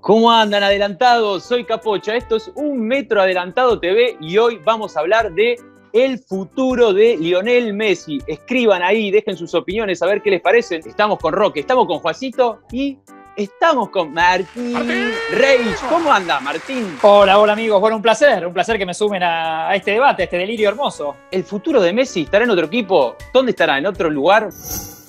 ¿Cómo andan adelantados? Soy Capocha, esto es Un Metro Adelantado TV y hoy vamos a hablar de el futuro de Lionel Messi. Escriban ahí, dejen sus opiniones, a ver qué les parece. Estamos con Roque, estamos con Juancito y estamos con Martín, Reich. ¿Cómo anda, Martín? Hola, hola amigos. Bueno, un placer, un placer que me sumen a, a este debate, a este delirio hermoso. ¿El futuro de Messi estará en otro equipo? ¿Dónde estará? ¿En otro lugar?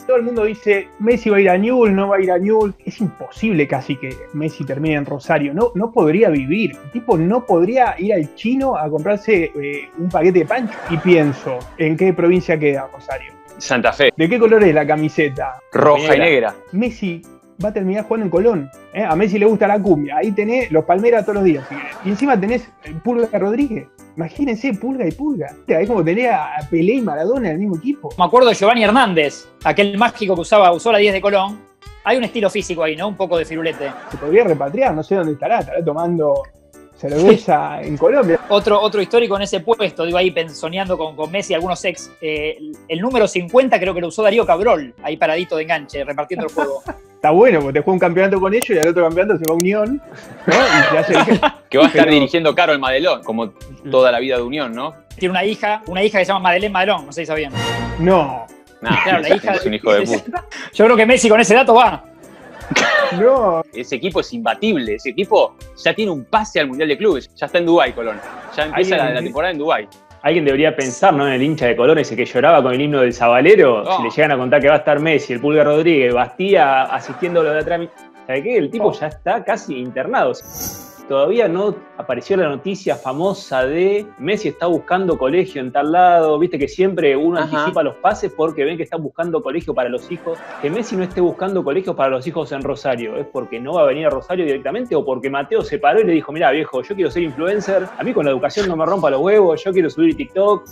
Todo el mundo dice Messi va a ir a Newell, no va a ir a Newell. Es imposible casi que Messi termine en Rosario. No, no podría vivir. El tipo no podría ir al chino a comprarse eh, un paquete de pancho. Y pienso, ¿en qué provincia queda Rosario? Santa Fe. ¿De qué color es la camiseta? Roja y negra. Messi va a terminar jugando en Colón. ¿eh? A Messi le gusta la cumbia. Ahí tenés los Palmeras todos los días. Si y encima tenés Pulga Rodríguez. Imagínense, Pulga y Pulga. Es como tener a Pelé y Maradona en el mismo equipo. Me acuerdo de Giovanni Hernández, aquel mágico que usaba, usó la 10 de Colón. Hay un estilo físico ahí, ¿no? Un poco de firulete. Se podría repatriar, no sé dónde estará. Estará tomando cerveza en Colombia. Otro, otro histórico en ese puesto, digo ahí soñando con, con Messi, algunos ex. Eh, el número 50 creo que lo usó Darío Cabrol, ahí paradito de enganche, repartiendo el juego. Está bueno, porque te juega un campeonato con ellos y al otro campeonato se va a Unión. ¿no? Y se hace... que va a estar dirigiendo Caro el Madelón, como toda la vida de Unión, ¿no? Tiene una hija, una hija que se llama Madeleine Madelón, no sé si sabían. No. Nah, claro, la hija es un hijo de puta. Yo creo que Messi con ese dato va. No. Ese equipo es imbatible. Ese equipo ya tiene un pase al Mundial de Clubes. Ya está en Dubái, Colón. Ya empieza la, la, temporada en Dubái. Alguien debería pensar, ¿no? En el hincha de Colón, ese que lloraba con el himno del Zabalero. Si le llegan a contar que va a estar Messi, el Pulga Rodríguez, Bastía asistiendo a lo de atrás. ¿Sabe qué? El tipo Oh. ya está casi internado. Todavía no apareció la noticia famosa de Messi está buscando colegio en tal lado. Viste que siempre uno Ajá. anticipa los pases porque ven que están buscando colegio para los hijos. Que Messi no esté buscando colegio para los hijos en Rosario. ¿Es porque no va a venir a Rosario directamente o porque Mateo se paró y le dijo, mira viejo, yo quiero ser influencer. A mí con la educación no me rompa los huevos, yo quiero subir TikTok.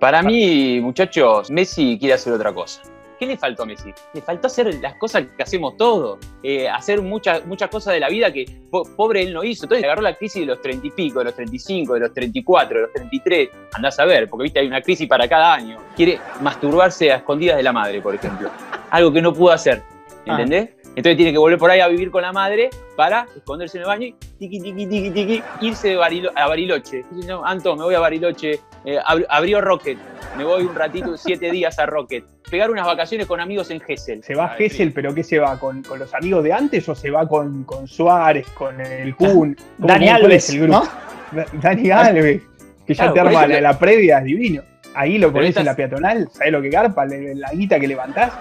Para mí, muchachos, Messi quiere hacer otra cosa. ¿Qué le faltó a Messi? Le faltó hacer las cosas que hacemos todos, eh, hacer muchas muchas cosas de la vida que po- pobre él no hizo. Entonces agarró la crisis de los 30 y pico, de los 35, de los 34, de los 33. Andás a ver, porque viste, hay una crisis para cada año. Quiere masturbarse a escondidas de la madre, por ejemplo. Algo que no pudo hacer. ¿Entendés? Entonces tiene que volver por ahí a vivir con la madre para esconderse en el baño y tiqui, tiqui, tiqui, tiqui, irse de Barilo- a Bariloche. No, Anto, me voy a Bariloche. Eh, ab- abrió Rocket. Me voy un ratito, siete días a Rocket. Pegar unas vacaciones con amigos en Gessel. ¿Se va a Ah, Gessel, pero qué se va? ¿Con, con los amigos de antes o se va con, con Suárez, con el Kun? ¿Cómo- Dani Alves, es el grupo? ¿no? Da- Dani Alves, que ya Claro, te arma la, previa, es divino. Ahí lo pones en la peatonal, ¿sabes lo que garpa? Le- La guita que levantás.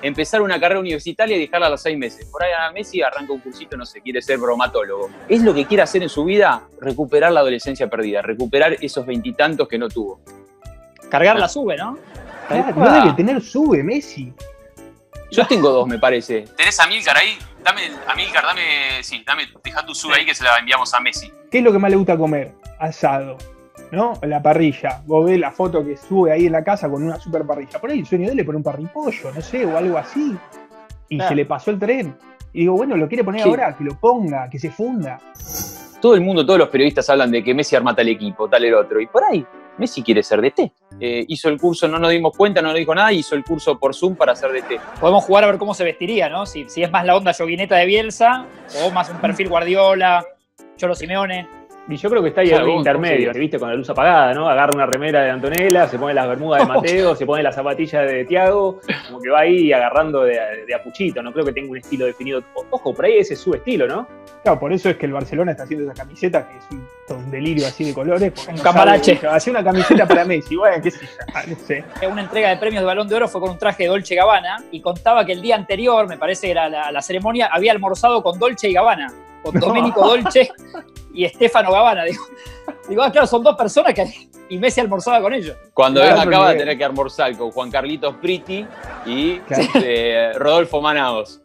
Empezar una carrera universitaria y dejarla a los seis meses. Por ahí a Messi arranca un cursito, no sé, quiere ser bromatólogo. ¿Es lo que quiere hacer en su vida? Recuperar la adolescencia perdida, recuperar esos veintitantos que no tuvo. Cargar la sube, ¿no? Claro, cual. no debe tener sube Messi. Yo tengo dos, me parece. ¿Tenés a Milcar ahí? Dame, a Milcar, dame, sí, dame, deja tu sube ahí que se la enviamos a Messi. ¿Qué es lo que más le gusta comer? Asado. ¿No? La parrilla. Vos ves la foto que sube ahí en la casa con una super parrilla. Por ahí el sueño de él es poner un parripollo, no sé, o algo así. Y Claro. se le pasó el tren. Y digo, bueno, lo quiere poner ahora, que lo ponga, que se funda. Todo el mundo, todos los periodistas hablan de que Messi arma tal equipo, tal el otro. Y por ahí, Messi quiere ser DT. Eh, hizo el curso, no nos dimos cuenta, no nos dijo nada, hizo el curso por Zoom para ser DT. Podemos jugar a ver cómo se vestiría, ¿no? Si, si es más la onda yoguineta de Bielsa o más un perfil Guardiola, Cholo Simeone. Y yo creo que está ahí vos, intermedio, sí. ¿viste? Con la luz apagada, ¿no? Agarra una remera de Antonella, se pone las bermudas de Mateo, se pone las zapatillas de Tiago, como que va ahí agarrando de, de apuchito, no creo que tenga un estilo definido. Ojo, por ahí ese es su estilo, ¿no? Claro, por eso es que el Barcelona está haciendo esa camiseta, que es un, un delirio así de colores. Un no cambalache. Hacer una camiseta para Messi, bueno, qué sé yo, ah, no sé. Una entrega de premios de Balón de Oro fue con un traje de Dolce Gabbana y contaba que el día anterior, me parece que era la, la ceremonia, había almorzado con Dolce y Gabbana, con No. Domenico Dolce y Estefano Gabbana. Digo, digo, ah, claro, son dos personas que. Y Messi almorzaba con ellos. Cuando Claro, él acaba de tener que almorzar con Juan Carlitos Priti y Claro. eh, Rodolfo Manaos.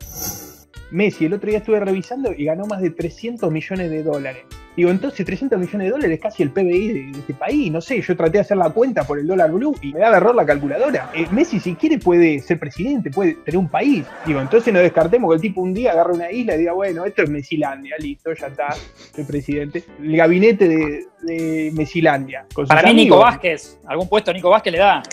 Messi, el otro día estuve revisando y ganó más de 300 millones de dólares. Digo, entonces 300 millones de dólares es casi el PBI de, de este país. No sé, yo traté de hacer la cuenta por el dólar blue y me daba error la calculadora. Eh, Messi, si quiere, puede ser presidente, puede tener un país. Digo, entonces no descartemos que el tipo un día agarre una isla y diga, bueno, esto es Mesilandia, listo, ya está, soy presidente. El gabinete de, de Mesilandia. Para mí, Nico. Vázquez, algún puesto Nico Vázquez le da.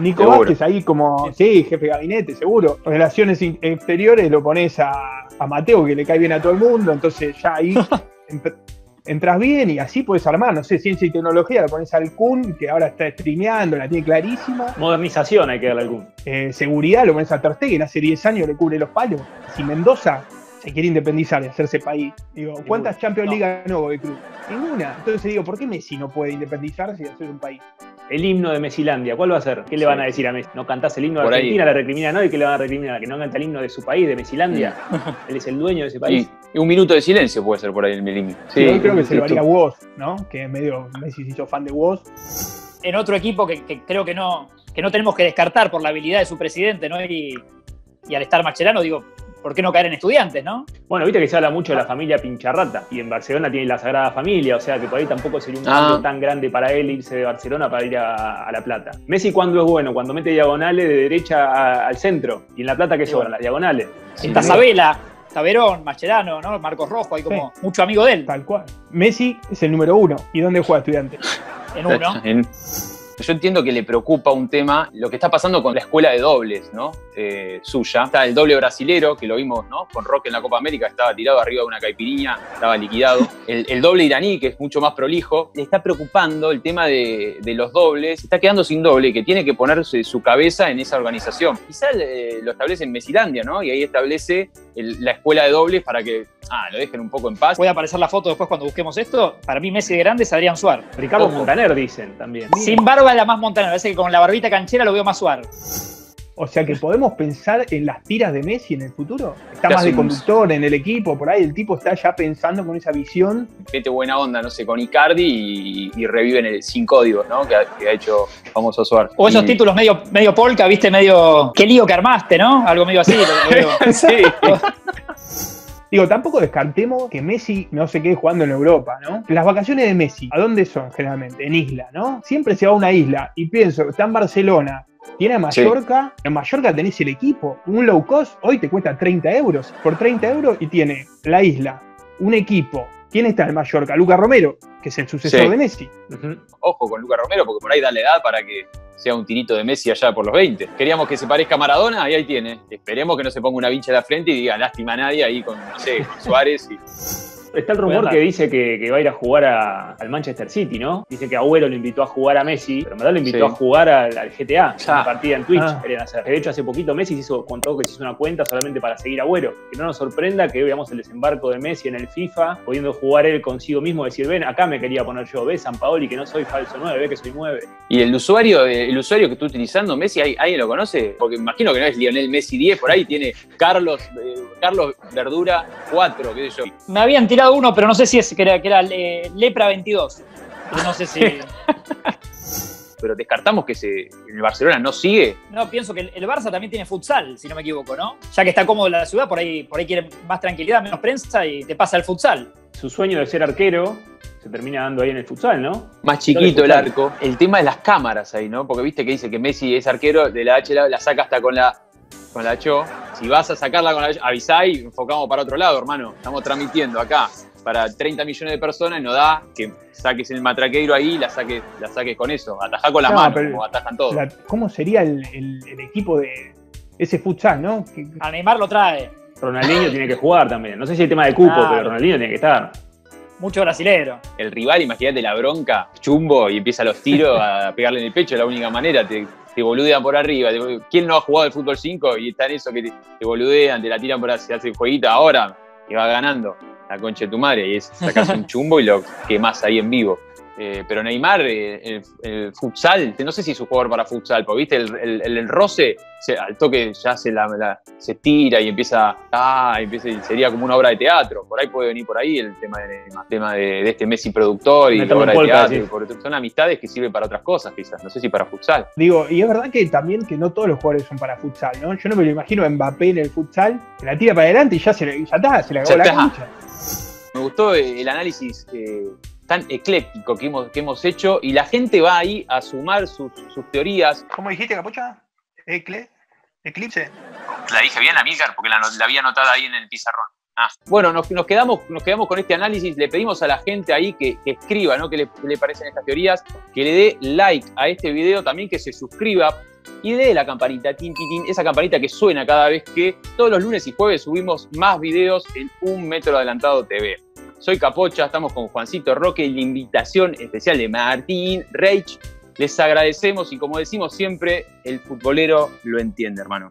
Nico Seguro. Vázquez ahí como, sí, jefe de gabinete, seguro. Relaciones exteriores lo pones a, a Mateo, que le cae bien a todo el mundo, entonces ya ahí entras bien y así puedes armar, no sé, ciencia y tecnología, lo pones al Kun, que ahora está streameando, la tiene clarísima. Modernización hay que darle algún. Eh, seguridad, lo pones a Ter Stegen, hace 10 años le cubre los palos. Si Mendoza se quiere independizar y hacerse país, digo, ¿cuántas Champions No. League ganó Godoy Cruz? Ninguna. Entonces digo, ¿por qué Messi no puede independizarse y hacer un país? El himno de Mesilandia, ¿cuál va a ser? ¿Qué le Sí. van a decir a Messi? ¿No cantás el himno de ahí. Argentina, la recrimina no? ¿Y qué le van a recriminar? ¿Que no canta el himno de su país, de Mesilandia? Él es el dueño de ese país. y un minuto de silencio puede ser por ahí el milímetro. Sí, hoy creo que se lo haría Woz, ¿no? Que medio Messi se hizo fan de Woz. En otro equipo que, que creo que no, que no tenemos que descartar por la habilidad de su presidente, ¿no? Y, y al estar Mascherano, digo, ¿por qué no caer en estudiantes, no? Bueno, viste que se habla mucho de la familia Pincharrata y en Barcelona tiene la Sagrada Familia, o sea que por ahí tampoco sería un Ah. cambio tan grande para él irse de Barcelona para ir a, a La Plata. Messi cuando es bueno, cuando mete diagonales de derecha a- al centro y en La Plata que Sí, sobran bueno. las diagonales. Sí, Está. Sabela, Taverón, Mascherano, ¿no? Marcos Rojo, hay como mucho amigo de él Tal cual. Messi es el número uno. ¿Y dónde juega estudiante? en uno. En- Yo entiendo que le preocupa un tema lo que está pasando con la escuela de dobles, ¿no? Eh, suya. Está el doble brasilero, que lo vimos, ¿no? Con Roque en la Copa América, estaba tirado arriba de una caipirinha, estaba liquidado. El, doble iraní, que es mucho más prolijo, le está preocupando el tema de, los dobles. Está quedando sin doble, que tiene que ponerse su cabeza en esa organización. Quizá eh, lo establece en Mesilandia, ¿no? Y ahí establece la escuela de dobles para que, ah, lo dejen un poco en paz. Puede aparecer la foto después cuando busquemos esto. Para mí, Messi de grande es Adrián Suárez. Ricardo Ojo. Montaner dicen también. Sin barba, la más montanera. Parece que con la barbita canchera lo veo más Suárez. O sea que podemos pensar en las tiras de Messi en el futuro. Está más de conductor en el equipo, por ahí el tipo está ya pensando con esa visión. mete buena onda, no sé, con Icardi y, y reviven el sin códigos, ¿no? Que ha, que ha hecho famoso Suárez. O esos Y- títulos medio, medio polka, viste, medio. Qué lío que armaste, ¿no? Algo medio así. lo- lo sí. Digo, tampoco descartemos que Messi no se quede jugando en Europa, ¿no? Las vacaciones de Messi, ¿a dónde son generalmente? En isla, ¿no? Siempre se va a una isla y pienso, está en Barcelona, tiene a Mallorca, en Mallorca tenés el equipo, un low cost, hoy te cuesta 30 euros, por 30 euros y tiene la isla, un equipo. ¿Quién está en Mallorca? Luca Romero, que es el sucesor Sí. de Messi. Ojo con Lucas Romero, porque por ahí da la edad para que sea un tirito de Messi allá por los 20. Queríamos que se parezca a Maradona y ahí tiene. Esperemos que no se ponga una vincha de la frente y diga lástima a nadie ahí con, no sé, con Suárez. Y... Está el rumor que dice que, que va a ir a jugar a- al Manchester City, ¿no? Dice que Agüero lo invitó a jugar a Messi, pero en verdad lo invitó Sí. a jugar al, al GTA, Ya. una partida en Twitch Ah. querían hacer. De hecho, hace poquito Messi se hizo, contó que se hizo una cuenta solamente para seguir a Agüero. Que no nos sorprenda que veamos el desembarco de Messi en el FIFA, pudiendo jugar él consigo mismo, decir, ven, acá me quería poner yo, ves, San Paoli, que no soy falso 9, ve que soy 9. Y el usuario, el usuario que está utilizando Messi, ¿hay- ¿alguien lo conoce? Porque imagino que no es Lionel Messi 10, por ahí tiene Carlos, eh, Carlos Verdura 4, qué sé yo. Me habían tirado uno, pero no sé si es que era, que era eh, Lepra 22. Pero no sé si. Pero descartamos que se, el Barcelona no sigue. No, pienso que el, el Barça también tiene futsal, si no me equivoco, ¿no? Ya que está cómodo la ciudad, por ahí, por ahí quieren más tranquilidad, menos prensa y te pasa el futsal. Su sueño de ser arquero se termina dando ahí en el futsal, ¿no? Más chiquito el arco. El tema de las cámaras ahí, ¿no? Porque viste que dice que Messi es arquero, de la H la, la saca hasta con la con la Cho. Si vas a sacarla con la Cho, avisá y enfocamos para otro lado, hermano. Estamos transmitiendo acá para 30 millones de personas y no da que saques el matraqueiro ahí y la saques, la saques con eso. Atajá con la No, mano, como atajan todos. La- ¿Cómo sería el, el- el equipo de ese futsal, no? Que- A Neymar lo trae. Ronaldinho tiene que jugar también. No sé si el tema de cupo, Claro. pero Ronaldinho tiene que estar. Mucho brasilero. El rival, imagínate la bronca, chumbo, y empieza los tiros a pegarle en el pecho, la única manera. Te, te boludean por arriba. ¿Quién no ha jugado el fútbol 5 y está en eso que te, te boludean, te la tiran por hace el jueguito ahora que va ganando la concha de tu madre y es sacarse un chumbo y lo quemás ahí en vivo. Eh, pero Neymar, eh, el, el futsal, no sé si es un jugador para futsal, porque viste, el, el- roce, se- al toque ya se, la, la- se tira y empieza, ah, empieza, y sería como una obra de teatro. Por ahí puede venir por ahí el tema de Neymar, tema de, de este Messi productor y la Metamos obra de teatro. sí. y por- son amistades que sirven para otras cosas, quizás. No sé si para futsal. Digo, y es verdad que también que no todos los jugadores son para futsal, ¿no? Yo no me lo imagino a Mbappé en el futsal, que la tira para adelante y ya se le, ya está, se le acabó la cancha. Me gustó eh, el análisis eh, tan ecléctico que hemos, que hemos hecho y la gente va ahí a sumar sus, sus teorías. ¿Cómo dijiste, Capucha? ¿Ecle? ¿Eclipse? La dije bien, Amílcar, porque la, la había anotada ahí en el pizarrón. Ah. Bueno, nos, nos quedamos, nos quedamos con este análisis. Le pedimos a la gente ahí que, que escriba, ¿no? ¿Qué le, le parecen estas teorías? Que le dé like a este video, también que se suscriba y de la campanita, tin, tin, tin, esa campanita que suena cada vez que todos los lunes y jueves subimos más videos en Un Metro Adelantado TV. Soy Capocha, estamos con Juancito Roque y la invitación especial de Martín Reich. Les agradecemos y como decimos siempre, el futbolero lo entiende, hermano.